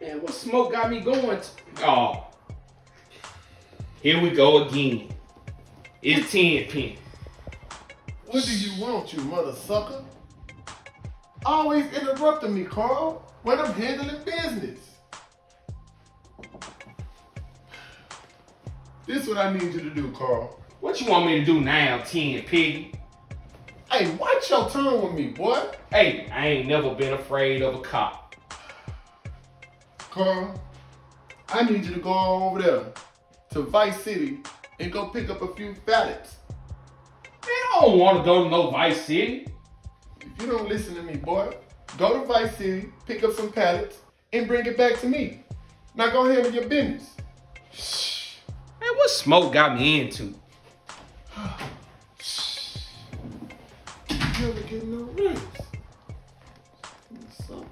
Man, what smoke got me going? To? Oh, here we go again. It's 10 pin. What do you want, you mother sucker? Always interrupting me, Carl, when I'm handling business. This is what I need you to do, Carl. What you want me to do now, 10 piggy? Hey, watch your tongue with me, boy. Hey, I ain't never been afraid of a cop. Carl, I need you to go over there to Vice City and go pick up a few ballots. Man, I don't want to go to no Vice City. If you don't listen to me, boy, go to Vice City, pick up some pallets, and bring it back to me. Now go handle your business. Shh. Man, what smoke got me into? You ever get no rest? Hmm.